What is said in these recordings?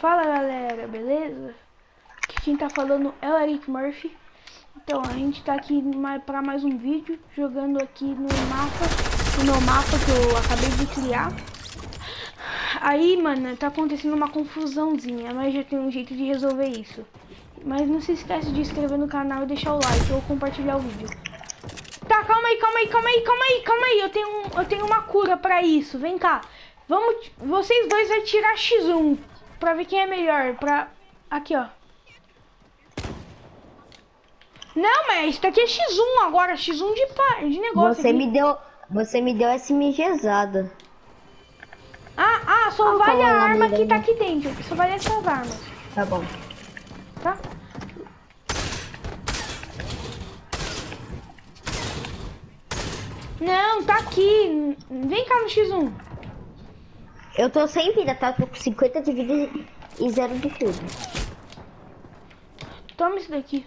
Fala galera, beleza? Aqui quem tá falando é o Eric Murphy. Então a gente tá aqui para mais um vídeo jogando aqui no mapa, no meu mapa que eu acabei de criar. Aí, mano, tá acontecendo uma confusãozinha, mas já tem um jeito de resolver isso. Mas não se esquece de inscrever no canal e deixar o like ou compartilhar o vídeo. Tá, calma aí, calma aí, calma aí, calma aí, calma aí. Eu tenho, eu tenho uma cura pra isso. Vem cá. Vamos, vocês dois vai tirar X1 pra ver quem é melhor. Pra, aqui, ó. Não, mas isso daqui é X1 agora, X1 de, par, de negócio. Você aqui. me deu, você me deu SMGzada. Ah, ah, só Ah, vale a arma que tá aqui dentro. Só vale essas armas, Tá bom. tá? Não, tá aqui. Vem cá no X1. Eu tô sem vida, tá? Tô com 50 de vida e zero de tudo. Toma isso daqui.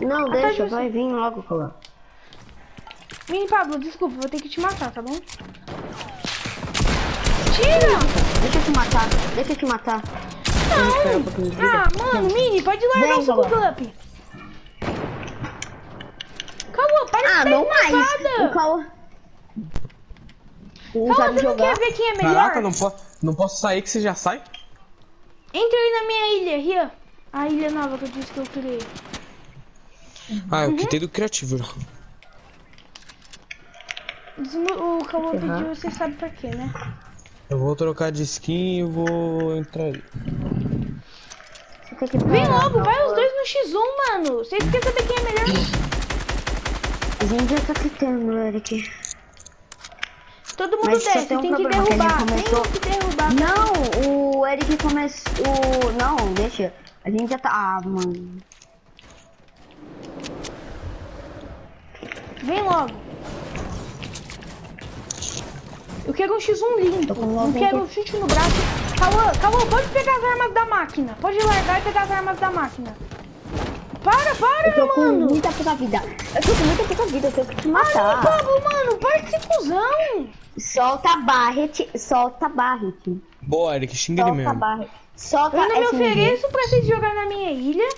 Não, tá deixa, justo. vai vir logo, Colão. Vem, Pablo, desculpa, vou ter que te matar, tá bom? Tira! Deixa eu te matar, deixa eu te matar. Um vida. Ah, mano, Mini, pode largar o seu Colão. up. Calma, para Ah, de não mais. O engraçada. Calma, você não jogar. quer ver quem é melhor? Caraca, não, po não posso sair que você já sai? Entra aí na minha ilha, Ria. A ilha nova que eu disse que eu criei. Ah, Uhum. eu quitei do criativo O Calma pediu, você sabe pra quê, né? Eu vou trocar de skin e vou entrar aí. Tem que Vem logo, não. vai os dois no X1, mano. Vocês querem saber quem é melhor? A gente já tá quitando, Eric. Todo mundo Mas desce, tem um tem que problema, que derrubar. começou- Tem que derrubar. Não, o Eric começou. Não, deixa. A gente já tá. Ah, mano. Vem logo. Eu quero um X1 limpo. Com 90. quero um chute no braço. Cauã, Cauã, pode pegar as armas da máquina. Pode largar e pegar as armas da máquina. Para, para, Eu tô com mano. muita pouca vida. Eu tô com muita pouca vida, eu tenho que te matar. Pablo, mano, para de ser cuzão. Solta Barret, solta Barret. Boa, Eric, xinga ele Solta mesmo. Barret. Solta Eu não me SMG. ofereço pra vocês jogar na minha ilha.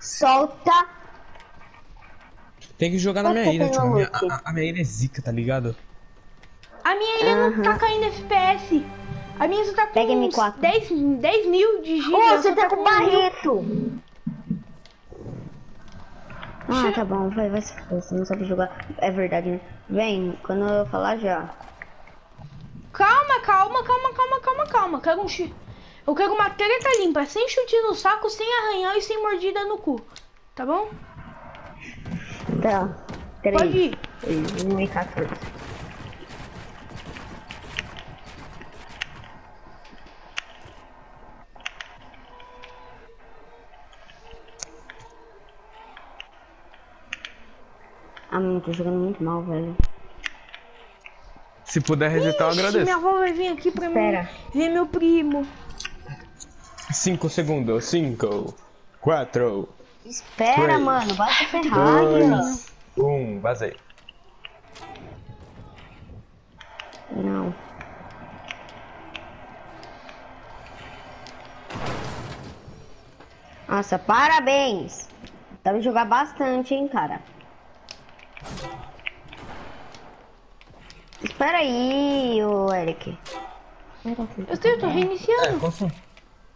Solta. Tem que jogar na minha ilha, tio. minha, a- a minha ilha é zica, tá ligado? A minha ilha não Aham. tá caindo FPS. A minha só tá com Pega uns M4. 10, 10 mil de giga. Ô, só você tá com mil. Barreto. Ah, tá bom, vai, vai se foder, você não sabe jogar. É verdade, né? Vem, quando eu falar já. Calma, calma, calma, calma, calma, calma. Quero um chi... Eu quero uma treta limpa, sem chute no saco, sem arranhão e sem mordida no cu. Tá bom? Tá. Três. Pode ir. três, Um e 14. Ah, mano, tô jogando muito mal, velho. Se puder resetar, eu Ixi, agradeço. minha avó vai vir aqui pra Espera. mim ver meu primo. 5 segundos. 5, 4, Espera, Três. mano, vai se ferrar. 2, 1. Vazei. Não. Nossa, parabéns! Deve jogar bastante, hein, cara. Espera aí, ô Eric. Eu sei, eu tô reiniciando. com, cer-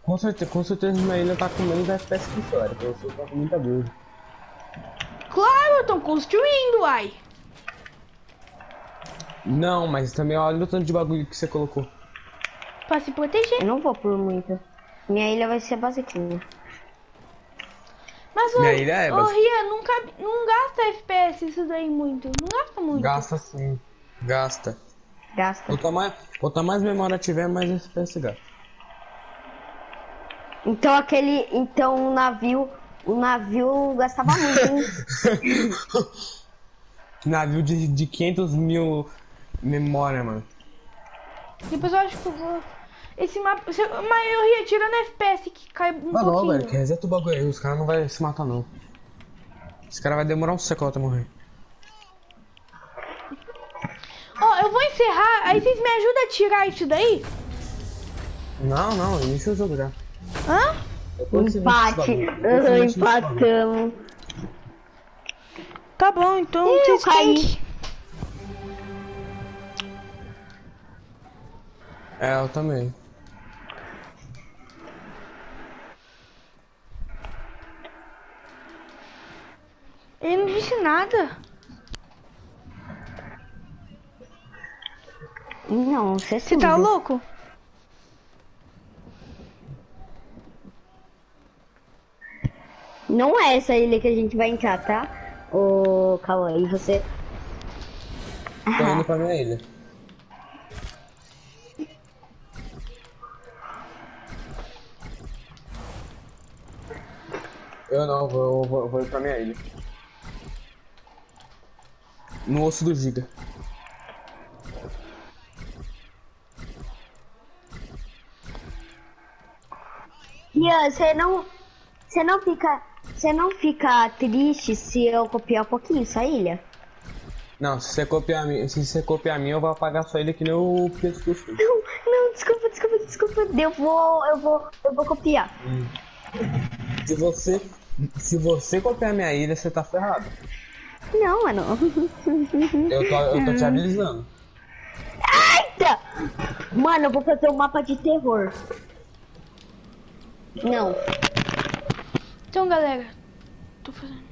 com certeza, com certeza minha ilha tá com menos FPS que o Eric. Eu sou tá com muita dúvida. Claro, eu tô construindo, ai. Não, mas também olha o tanto de bagulho que você colocou. Pra se proteger. Eu não vou por muito. Minha ilha vai ser basiquinha. Mas, Minha ilha é ô Ria, não, cabe- não gasta FPS isso daí muito. Não gasta muito. Gasta sim. Gasta. Gasta. Quanto mais, quanto mais memória tiver, mais FPS gasta. Então aquele. Então o navio. O navio gastava muito, hein? Navio de, de 500 mil memória, mano. Depois eu acho que eu vou... Esse mapa... Mas eu Ria, tirando FPS que cai um logo, pouquinho. Eric. Reseta o bagulho aí. Os caras não vão se matar, não. Esse cara vai demorar um século até morrer. Ó, eu vou encerrar, aí vocês me ajudam a tirar isso daí? Não, não, o jogo já. Hã? Depois você Empate. vai. empatamos. Tá bom, então Ih, eu vocês têm que... É, eu também. Ele não disse nada. Não, você Você tá louco? Não é essa ilha que a gente vai entrar, tá? Ô, Cauã, e você? Tô indo pra minha ilha. Eu não, vou, vou, vou ir pra minha ilha. No osso do Giga. Ian, você não. Você não fica. Você não fica triste se eu copiar um pouquinho essa ilha? Não, se você copiar a minha, se você copiar a minha, eu vou apagar sua ilha que nem o pescoço. Não, não, desculpa, desculpa, desculpa. Eu vou. Eu vou. Eu vou copiar. Se você, se você copiar a minha ilha, você tá ferrado. Não, mano. Eu tô, eu tô te avisando. Eita! Mano, eu vou fazer um mapa de terror. Não. Então, galera, tô fazendo.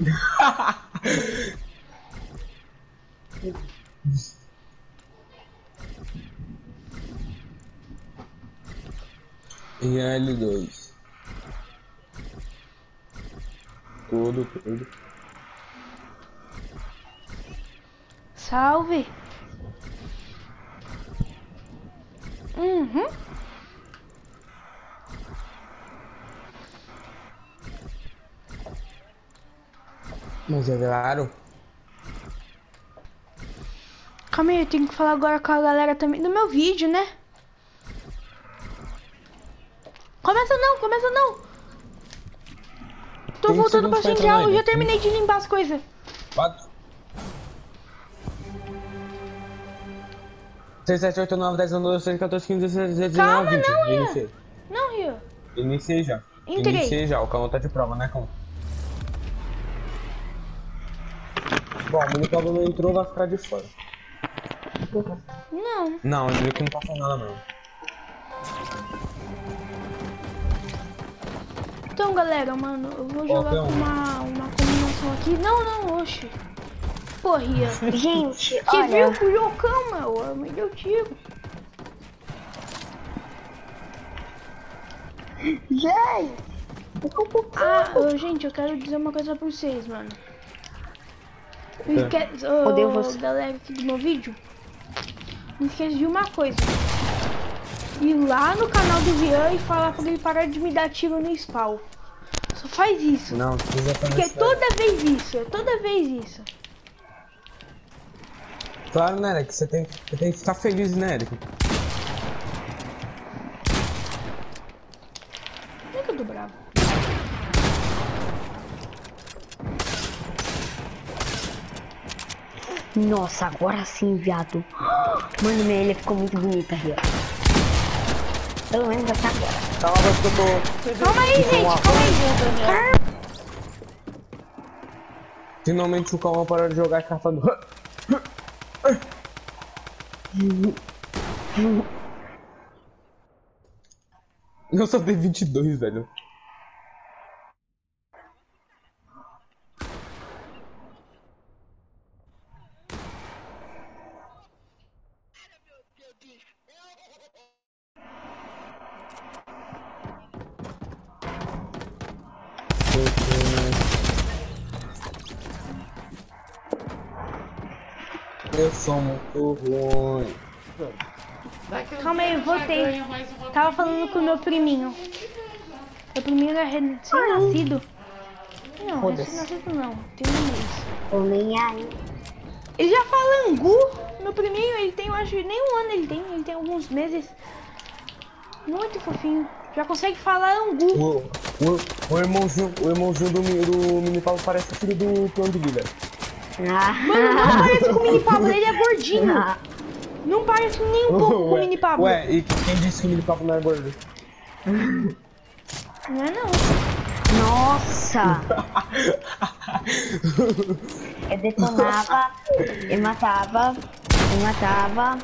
E L2. Tudo, tudo. Salve. Uhum. Mas é claro. Calma aí, eu tenho que falar agora com a galera também do meu vídeo, né? Começa não. Tô 30 voltando pra aula, na já terminei de limpar as coisas. Quatro. 6, 7, 8, 9, 10, 11, 12, 13, 14, 15, 16, 17, 19, Calma, 20. não. Iniciei. Não, Rio. Iniciei já. Entrei. Iniciei já. O Calma tá de prova, né, Calma? Bom, o Minicalma não entrou, vai ficar de fora. Não. Não, ele viu que não tá fazendo nada mesmo. Então, galera, mano, eu vou jogar com uma, uma combinação aqui. Não, não, oxe. Porra, Ria. Gente, Que olha. viu o Jocão, meu? Eu me deu tiro. Gente! Pouco. Ah, gente, eu quero dizer uma coisa pra vocês, mano. Não É. esquece, ô, Odeio você. galera aqui do meu vídeo. Não esquece de uma coisa. Ir lá no canal do Rian e falar pra ele parar de me dar tiro no spawn. Só faz isso. Não, precisa pra Porque é toda vez isso, é toda vez isso. Claro, né, Eric? Você tem, você tem que ficar feliz, né, Eric? É que eu tô bravo. Nossa, agora sim, viado. Mano, minha ilha ficou muito bonita, Ria. Pelo menos até agora. Calma, que eu tô. Calma aí, gente, calma aí. Calma. Finalmente o Calma parou de jogar carta do. Eu só dei 22, velho. Tava falando com o meu priminho. Meu priminho era recém-nascido. Não, recém-nascido não. Tem um mês. Nem aí. Ele já fala angu. Meu priminho, ele tem, eu acho, nem um ano ele tem. Ele tem alguns meses. Muito fofinho. Já consegue falar angu. O, o, o, irmãozinho, o irmãozinho do, do mini Pablo parece o filho do Plano de Vida. Ah. Mano, não parece com o mini Pablo, ele é gordinho. Não parece nem um pouco com o mini Pablo. Ué, e quem disse que o mini Pablo não é gordo? Não é não. Nossa! Eu detonava, eu matava, eu matava.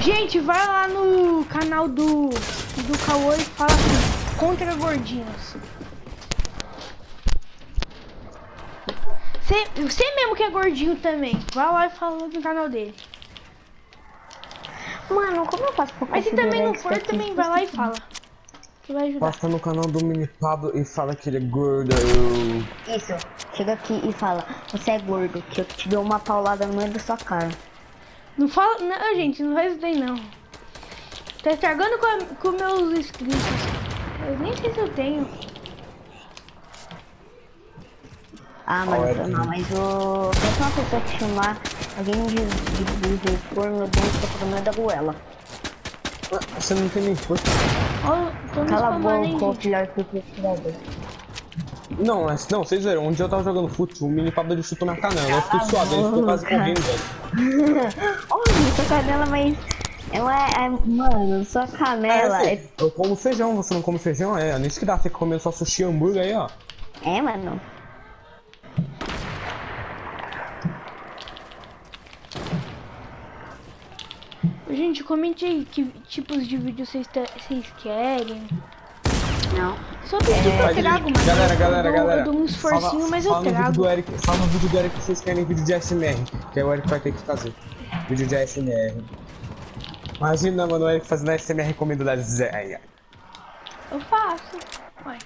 Gente, vai lá no canal do, do Cauã e fala assim, contra gordinhos. Você você mesmo que é gordinho também, vai lá e fala no canal dele. Mano, como eu faço pra Mas se também não for, aqui? também vai lá e fala. Que vai ajudar. Passa no canal do mini Pablo e fala que ele é gordo. Isso, chega aqui e fala, você é gordo, que eu te dou uma paulada no meio da sua cara. Não fala. Não, gente, não faz isso daí não. Tá estragando com, a- com meus inscritos. Eu nem sei se eu tenho. Ah, mano, foi mal, mas o. Se uma pessoa te chamar alguém de, de, de, de forno dentro do meio da goela. Você não tem nem força. Me Cala a boca, ô filho do procurador. Não, mas, não, vocês viram, um dia eu tava jogando fute, o mini Pablo chutou na canela, eu fiquei suave, ele ficou quase boca. correndo, velho. Olha, sua canela, mas. Ela é. é- Mano, sua canela É, é. assim, eu como feijão, você não come feijão? É, nisso que dá, você comendo só sushi e hambúrguer aí, ó. É, mano. Gente, comente aí que tipos de vídeo vocês querem. Não. Só pedir que eu trago, mano. Galera, galera, eu dou, galera. Eu dou um esforcinho, fala, mas eu fala No vídeo trago. do Eric, fala no vídeo do Eric que vocês querem vídeo de ASMR, que aí o Eric vai ter que fazer. Vídeo de ASMR. Imagina, mano, o Eric fazendo ASMR comendo da Zéia. Eu faço. Ué.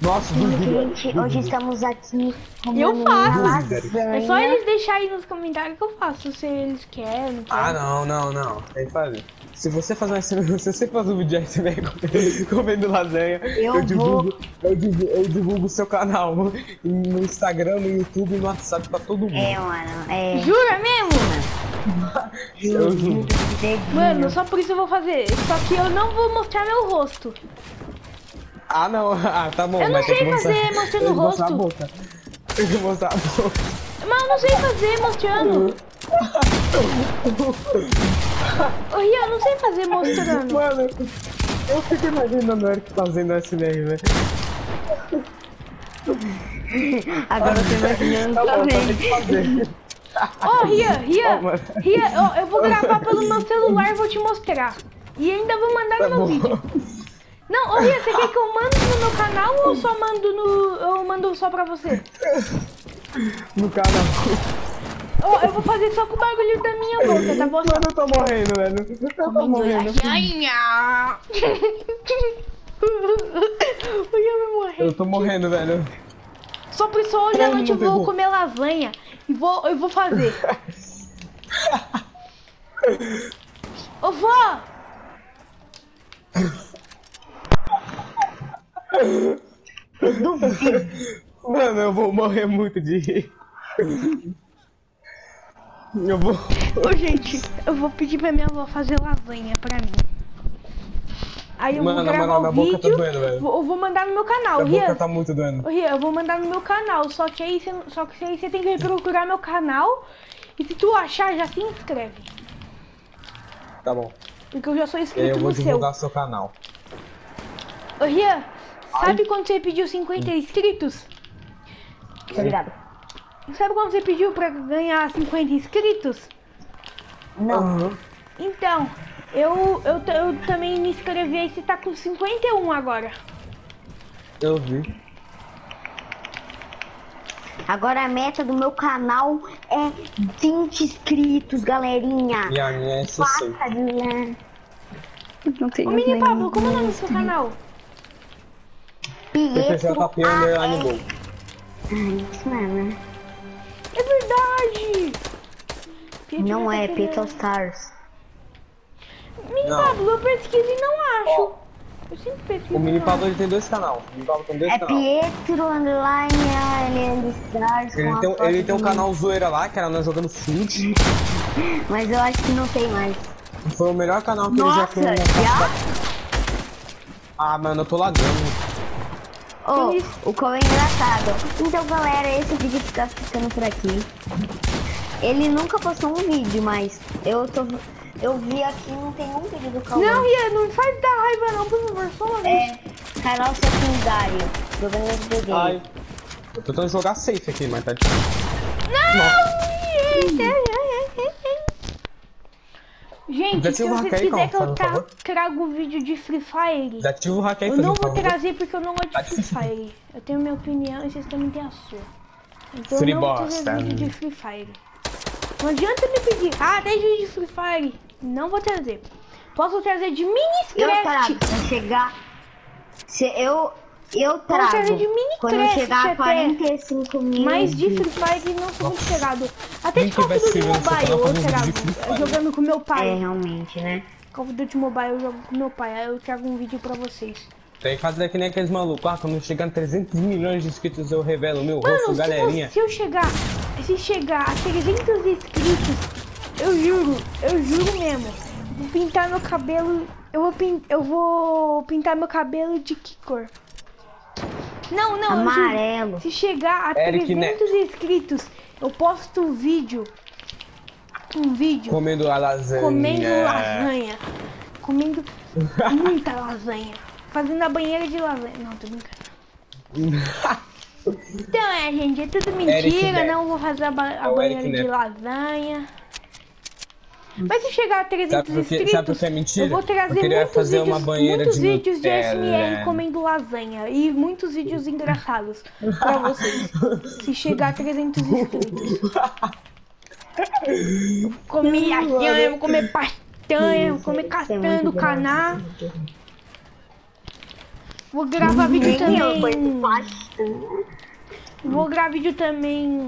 Nossa, duvido. Gente, hoje estamos aqui Eu faço. uma É só eles deixarem nos comentários que eu faço, se eles querem, não Ah, não, não, não. Tem que fazer. Se você fazer um ASMR, se você fazer um vídeo de ASMR comendo- comendo lasanha, Eu eu, divulgo, eu, divulgo, eu divulgo o seu canal no Instagram, no YouTube no WhatsApp pra todo mundo. É, mano, é. Jura mesmo? Eu juro. Mano, só por isso eu vou fazer. Só que eu não vou mostrar meu rosto. Ah, não. Ah, tá bom. Eu não sei fazer mostrando tem que mostrar o a boca. Tem que mostrar a boca. Mas eu não sei fazer mostrando. Ô, Ria, eu não sei fazer mostrando. Mano, eu fico imaginando o Eric fazendo SMR, velho. Agora eu tô imaginando Tá também. que fazer. Ó, Ria, Ria. Ria, eu vou gravar pelo meu celular e vou te mostrar. E ainda vou mandar Tá no meu bom. vídeo. Não, ô Ria, você quer que eu mando no meu canal ou só mando no. Eu mando só pra você? No canal. Ó, eu vou fazer só com o bagulho da minha boca, tá bom? Mano, eu tô morrendo, velho. Eu tô morrendo. Morrer. Eu tô morrendo, velho. Só por isso hoje à Ai, noite eu não vou pegou. comer lasanha e vou, eu vou fazer. Ô vó! Duvido. Mano, eu vou morrer muito de rir. Eu vou. Ô gente, eu vou pedir pra minha avó fazer lasanha pra mim. Aí eu Mano, vou gravar moral, o minha boca tá vídeo, doendo, velho. vou- eu vou mandar no meu canal, A Ria. boca tá muito doendo. Ria, eu vou mandar no meu canal, só que aí você, só que aí você tem que procurar meu canal e se tu achar, já se inscreve. Tá bom. Porque eu já sou E aí inscrito eu vou no seu. divulgar seu canal. Ô Ria, sabe quando você pediu 50 inscritos? Obrigado. Sabe quando você pediu pra ganhar 50 inscritos? Não. Aham. Então, eu, eu, eu também me inscrevi aí, você tá com 51 agora. Eu vi. Agora a meta do meu canal é 20 inscritos, galerinha. E a minha é 60. Cadê? Não tem Ô Mini Pablo, como é o nome do seu canal? Ai, isso mesmo. É verdade! Não é, Petal Stars. Mini Não. Pablo, eu pesquiso e não acho. Eu sempre pesquiso. O Mini Pablo ele tem dois canais. O Mini Pablo tem dois É canais. Pietro Underline LN Stars. Ele tem, ele tem um canal zoeira lá, que era nós jogando fute. Mas eu acho que não tem mais. Foi o melhor canal que ele já Nossa, fez. já? Ah, mano, eu tô lagando. Oh, o qual é engraçado. Então, galera, esse vídeo fica ficando por aqui. Ele nunca postou um vídeo, mas eu tô. Eu vi aqui não tem um vídeo do Cauã. Não, Ian, não faz dar raiva não, por favor, só uma vez. É, canal secundário. Jogando videogame. Ai. Eu tô tentando jogar safe aqui, mas tá difícil. Se Desativa hack aí, quiserem Cal, que eu tra traga o vídeo de Free Fire, Desativa o hack aí, eu não vou favor. trazer porque eu não gosto de Free. Fire. Eu tenho minha opinião e vocês também têm a sua. Então Free eu não vou trazer vídeo de Free Fire. Não adianta me pedir, ah, tem vídeo de Free Fire. Não vou trazer. Posso trazer de Eu Minecraft. trago. Se chegar. Se eu. Eu trago. trazer de Minecraft Quando eu chegar até. a 45 mil. Mas de Free Fire não sou muito chegado. Até de Call of Duty Mobile eu trago. Jogando com meu É, pai. realmente, né? Call of Duty Mobile eu jogo com meu pai. Aí eu trago um vídeo pra vocês. Tem que fazer que nem aqueles malucos. Ah, quando chegar em 300 milhões de inscritos eu revelo o meu Mano, rosto, se, galerinha. você- se eu chegar. Se chegar a 300 inscritos, eu juro, eu juro mesmo. Vou pintar meu cabelo. Eu vou, pin, eu vou pintar meu cabelo de que cor? Não, não, juro. Amarelo. Se chegar a Eric 300 inscritos, eu posto um vídeo. Um vídeo Comendo a lasanha. comendo lasanha. Comendo muita lasanha. Fazendo a banheira de lasanha. Não, tô brincando. Então é, gente, é tudo Eric mentira. Neto. Não vou fazer a, ba- a banheira de Neto. lasanha. Mas se chegar a 300 Sabe por, que, inscritos, sabe é mentira? eu vou trazer Porque vai muitos fazer vídeos, uma banheira muitos de vídeos de Nutella. SMR comendo lasanha e muitos vídeos engraçados pra vocês. se chegar a 300 inscritos. Comer lasanha, vou comer pastanha, vou comer é castanha do caná. Vou gravar vídeo eu, também. Vou gravar vídeo também.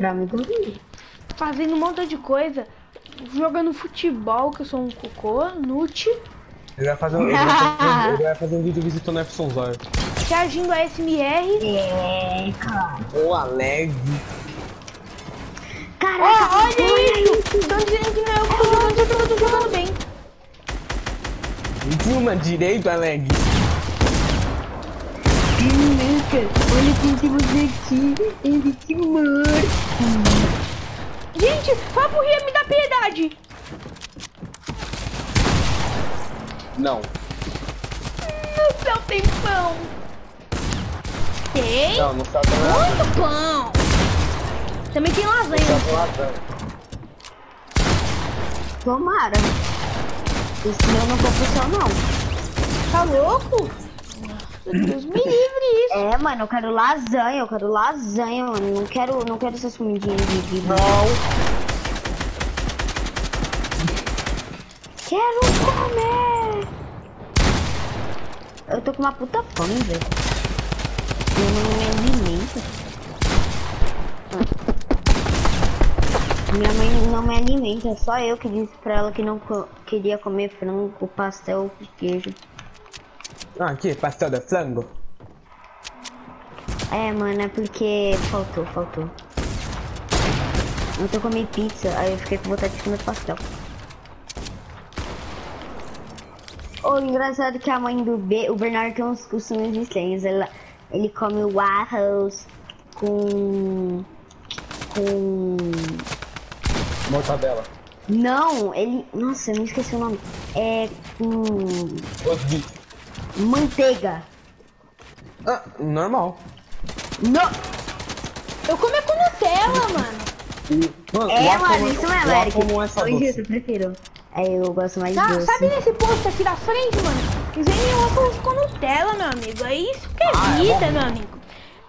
fazendo um monte de coisa. Jogando futebol, que eu sou um cocô, nute. Ele vai fazer, um- ele vai fazer, ele vai fazer um vídeo visitando Epson Zóio. Reagindo a SMR. É, cara. Ô, Aleg. Ó, Caraca, olha isso! Estão dizendo que não é eu que tô jogando, eu tô, eu tô jogando bem. Filma direito, Aleg. Caraca, olha quem tem você aqui. Ele te morto. Gente, Papo Ria, me dá piedade. Não. No céu tem pão. Tem Não, não sabe nada. muito pão. Também tem lasanha. Sabe lasanha. Tomara. Esse meu não confusão, não. Tá louco? Deus me livre isso. É, mano, eu quero lasanha, eu quero lasanha, mano. Não quero, não quero essas comidinhas de. Não. Quero comer! Eu tô com uma puta fome, velho. Eu não me alimento. Minha mãe não me alimenta, só eu que disse pra ela que não co- queria comer frango, pastel e queijo. Ah, aqui, pastel de flango. É, mano, é porque faltou, faltou. Eu tô comendo pizza, aí eu fiquei com vontade de comer pastel. O engraçado é que a mãe do B, o Bernardo tem uns costumes estranhos. Ela, ele come waffles com. com. Mortadela. Não, ele. Nossa, eu me esqueci o nome. É com. Osbi. manteiga. Ah, normal. Não! Eu comi com Nutella, mano. Mano, É, mano, não- isso mesmo, waffle Eric. não é doce. eu prefiro. É, eu gosto mais Tá, doce. sabe nesse posto aqui da frente, mano? Quiser óculos com Nutella, meu amigo. É isso que é Ah, é vida, bom. meu amigo.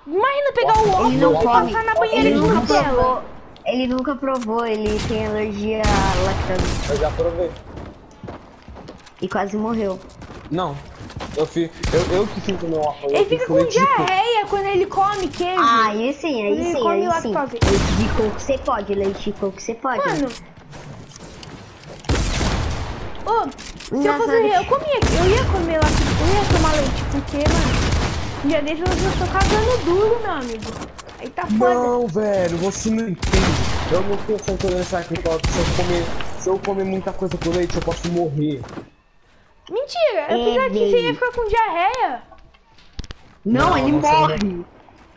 Imagina pegar o Ele óculos não e come. passar na banheira Ele de nunca Nutella. provou. Ele nunca provou, ele tem alergia à lactose Eu já provei. e quase morreu. Não. Eu, fi, eu, eu que fiz o meu waffle. Ele fica com coco. diarreia quando ele come queijo. Ah, aí sim, aí Ele sim, come aí sim. lactose. Leite de coco você pode, leite de coco você pode. Mano. Ô, se eu fosse. Eu comia. Eu ia comer lá. Eu ia tomar leite, porque, mano. Dia desses eu tô cagando duro, meu amigo. Aí tá foda. Não, velho, você não entende. Eu não tenho essa intolerância à lactose. Se eu comer Se eu comer muita coisa com leite, eu posso morrer. Mentira, eu pensava que você ia ficar com diarreia. Não, Não, ele não morre.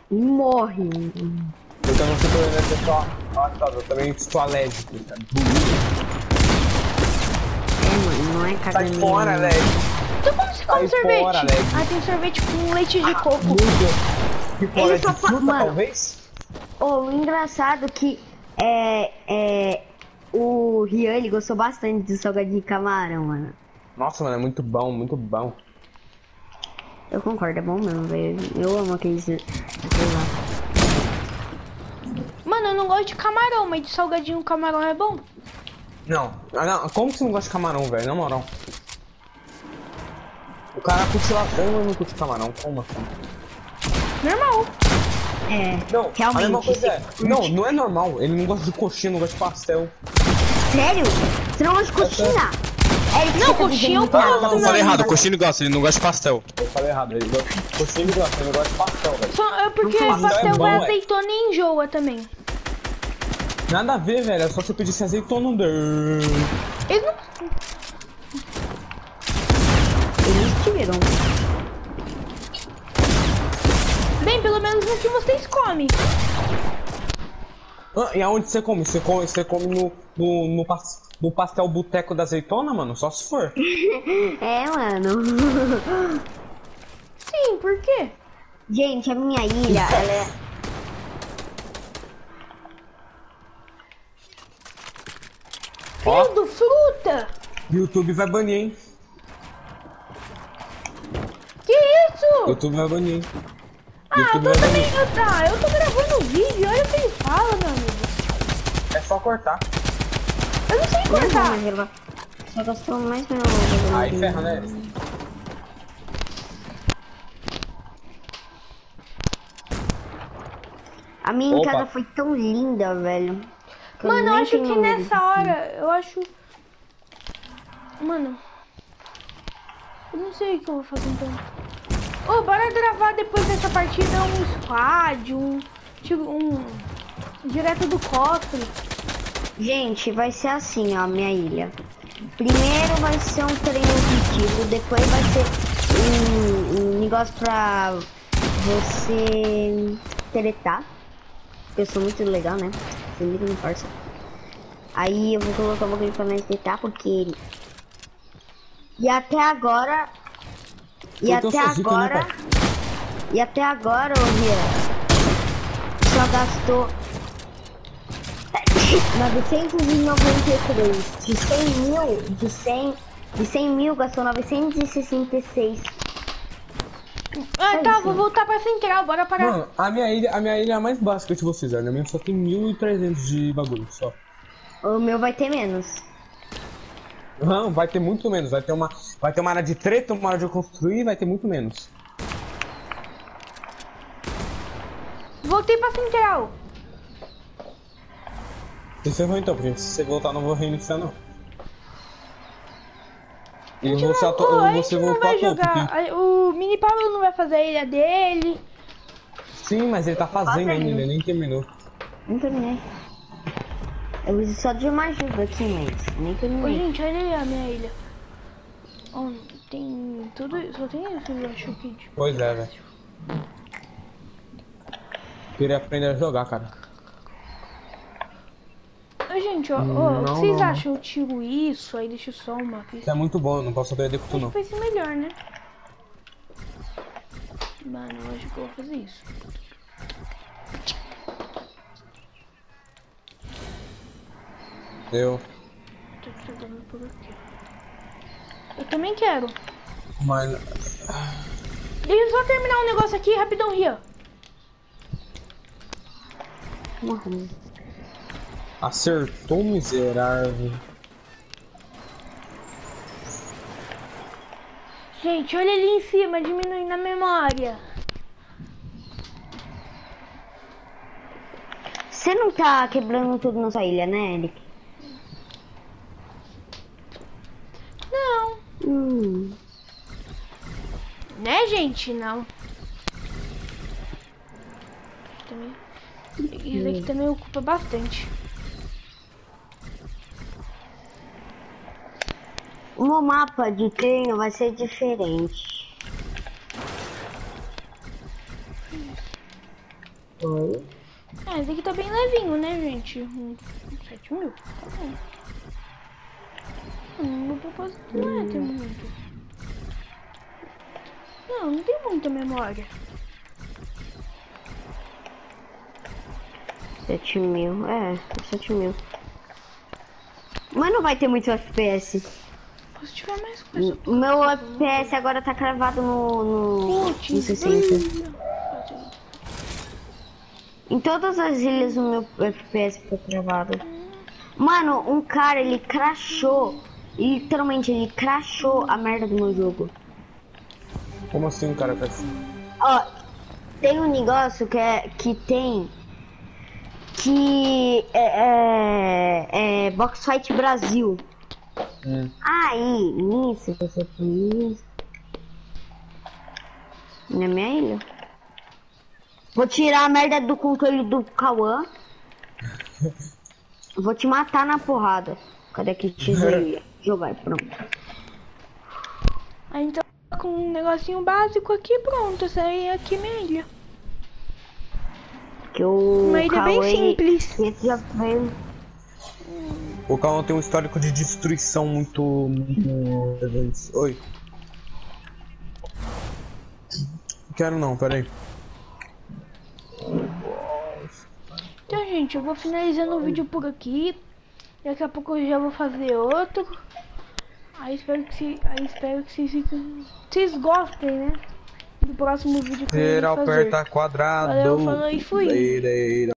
Ele morre. Eu só. Ah, tá, eu também sou alérgico, cara. É, não é Sai caganeira. fora. Então como você come Sai sorvete? fora, ah, tem sorvete com leite de coco. Muito. Que Ele de só fa- fruta, mano. talvez? Ô, o engraçado é que é, é, o Rian, ele gostou bastante de salgadinho de camarão, mano. Nossa, mano, é muito bom, muito bom. Eu concordo, é bom mesmo, velho. Eu amo aqueles... aquele lá. Mano, eu não gosto de camarão, mas de salgadinho camarão é bom. Não, ah, não, como que você não gosta de camarão, velho? Na moral. O cara curte lasanha, mas não curte camarão. Como assim? Normal. É, Não, realmente. a mesma coisa é. Não, não é normal. Ele não gosta de coxinha, não gosta de pastel. Sério? Você não gosta de coxinha? É, Não, eu coxinha eu gosto, não, não. falei errado. Coxinha ele gosta, ele não gosta de pastel. Eu falei errado. Ele gosta de coxinha, ele gosta, ele não gosta de pastel, velho. Só, é porque Pastel é pastel bom, é ué. azeitona e enjoa também. Nada a ver, velho. É só você pedir sem azeitona. Eles não... Eles tiram. Bem, pelo menos no que vocês comem. Ah, e aonde você come? Você come, você come no, no, no, pas- no pastel boteco da azeitona, mano? Só se for. É, mano. Sim, por quê? Gente, a minha ilha, ela é... Ó. Credo, fruta! YouTube vai banir, hein? Que isso? YouTube vai banir? Ah, eu YouTube tô vai também... Eu, tá, eu tô gravando vídeo, olha o que ele fala, meu amigo. É só cortar. Eu não sei cortar. Mas ela Só gastou mais meu... Aí ferra, né? A minha Opa. casa foi tão linda, velho. Eu Mano, eu acho que nessa hora, eu acho... Mano... Eu não sei o que eu vou fazer então. Ô, bora gravar depois dessa partida um squad, um... Tipo, um... Direto do cofre. Gente, vai ser assim, ó, minha ilha. Primeiro vai ser um treino objetivo, depois vai ser um, um negócio pra você teletar. Eu sou muito legal, né? Você muito me força. Aí eu vou colocar um bagulho pra nós teletar, porque... E até agora... E Eu até né, agora... pai? E até agora, ô Rian, só gastou 993. De 100 mil, de 100, de 100 mil gastou 966. Ah, É tá, isso. vou voltar pra central, bora parar. Mano, a minha ilha, a minha ilha é a mais básica de vocês, né? A minha só tem 1.300 de bagulho, só. O meu vai ter menos. Não, vai ter muito menos. Vai ter uma, vai ter uma área de treta, uma área de construir, vai ter muito menos. Voltei pra central. Você ferrou então, porque se você voltar, não vou reiniciar, não. E gente você, não, ato... ô, a gente você não vai jogar. porque... O Mini Pablo não vai fazer a ilha dele. Sim, mas ele tá fazendo ainda, ele nem terminou. Não terminei. Eu uso só de uma ajuda aqui, mas nem Ô, terminei. gente, olha aí a minha ilha. Ó, tem tudo isso. Só tem isso, eu acho que. Tipo, Pois é, velho. Queria aprender a jogar, cara. Gente, ó, ó, Não, o que vocês não. acham? Eu tiro isso, aí deixo só uma Isso pista. é muito bom, eu não posso aprender com tu, Acho não. que vai ser melhor, né? Mano, eu acho que eu vou fazer isso. Eu... Tô jogando por aqui. Eu também quero. Mas... Deixa eu só terminar um negócio aqui, rapidão, Ria. Morrendo. Acertou, miserável. Gente, olha ali em cima, diminuindo a memória. Você não tá quebrando tudo na sua ilha, né, Eric? Não. Hum. Né, gente? Não. Isso aqui também ocupa bastante. Meu mapa de treino vai ser diferente. Oi? Ah, esse aqui tá bem levinho, né, gente? Hum, 7 mil. Tá bom. Hum, meu propósito não é ter muito. Não, não tem muita memória. 7 mil, é, 7 mil. Mas não vai ter muito FPS. Se tiver mais coisa. O meu FPS agora tá cravado no, no, no Putz, 60. Em todas as ilhas o meu FPS ficou travado. Mano, um cara, ele crashou. Literalmente, ele crashou a merda do meu jogo. Como assim, cara? Tá- Ó, tem um negócio que é que tem que é, é, é Box Fight Brasil. Hum. Aí, nisso, você fez. Na minha ilha. Vou tirar a merda do controle do Cauã. Vou te matar na porrada. Cadê que te jogar? Pronto. Aí então com um negocinho básico aqui, pronto. Essa aí é aqui minha ilha. Que o Uma ilha bem Cauê- simples. Esse já foi. O Calão tem um histórico de destruição muito. muito... Oi. Quero não, peraí. Então, gente, eu vou finalizando o vídeo por aqui. Daqui a pouco eu já vou fazer outro. Aí espero que, se, aí espero que vocês, vocês gostem, né? Do próximo vídeo que eu vou fazer. aperta quadrado. Valeu, falou e fui. Leira,